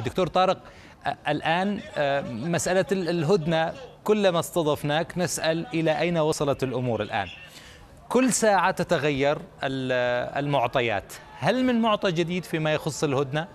دكتور طارق الآن مسألة الهدنة كلما استضفناك نسأل إلى أين وصلت الأمور الآن كل ساعة تتغير المعطيات هل من معطى جديد فيما يخص الهدنة؟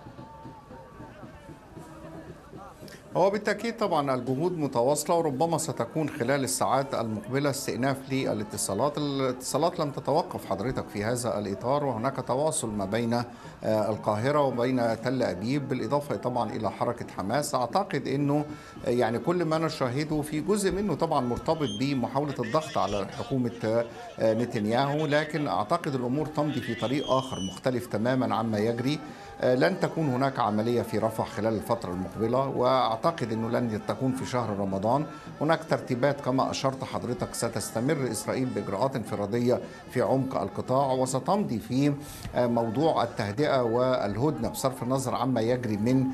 هو بالتأكيد طبعا الجهود متواصلة وربما ستكون خلال الساعات المقبلة استئناف للاتصالات. الاتصالات لم تتوقف حضرتك في هذا الإطار وهناك تواصل ما بين القاهرة وبين تل أبيب بالإضافة طبعا إلى حركة حماس. أعتقد أنه يعني كل ما نشاهده في جزء منه طبعا مرتبط بمحاولة الضغط على حكومة نتنياهو لكن أعتقد الأمور تمضي في طريق آخر مختلف تماما عما يجري. لن تكون هناك عملية في رفح خلال الفترة المقبلة وأعتقد أنه لن تكون في شهر رمضان. هناك ترتيبات كما أشرت حضرتك ستستمر إسرائيل بإجراءات انفرادية في عمق القطاع وستمضي في موضوع التهدئة والهدنة بصرف النظر عما يجري من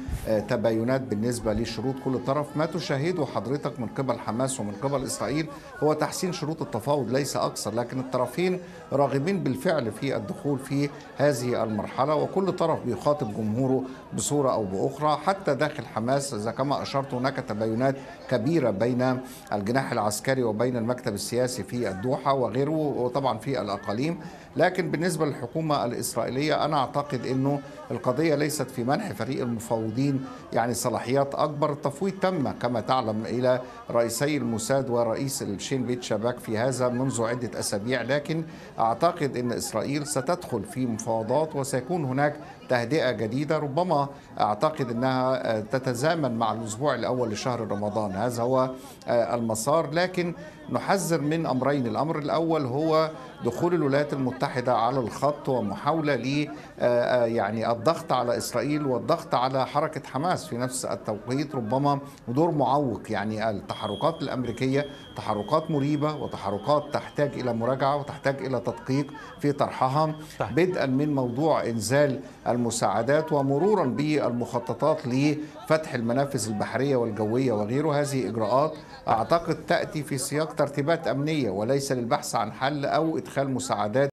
تباينات بالنسبة لشروط كل طرف. ما تشاهده حضرتك من قبل حماس ومن قبل إسرائيل هو تحسين شروط التفاوض ليس أكثر لكن الطرفين راغبين بالفعل في الدخول في هذه المرحلة وكل طرف بيخاطب يخاطب جمهوره بصورة أو بأخرى حتى داخل حماس إذا كما أشرت هناك تباينات كبيرة بين الجناح العسكري وبين المكتب السياسي في الدوحة وغيره وطبعا في الأقاليم. لكن بالنسبة للحكومة الإسرائيلية أنا أعتقد أنه القضية ليست في منح فريق المفوضين يعني صلاحيات أكبر التفويض تم كما تعلم إلى رئيسي الموساد ورئيس الشين بيت شباك في هذا منذ عدة أسابيع. لكن أعتقد أن إسرائيل ستدخل في مفاوضات وسيكون هناك تهدئة جديدة. ربما أعتقد أنها تتزامن مع الأسبوع الأول لشهر رمضان. هذا هو المسار. لكن نحذر من أمرين. الأمر الأول هو دخول الولايات المتحدة على الخط ومحاولة ل يعني الضغط على إسرائيل والضغط على حركة حماس في نفس التوقيت. ربما دور معوق. يعني التحركات الأمريكية تحركات مريبة وتحركات تحتاج إلى مراجعة وتحتاج إلى تدقيق في طرحها. بدءا من موضوع إنزال المساعدات ومرورا بالمخططات لفتح المنافذ البحرية والجوية وغيره. هذه إجراءات أعتقد تأتي في سياق ترتيبات أمنية وليس للبحث عن حل أو إدخال مساعدات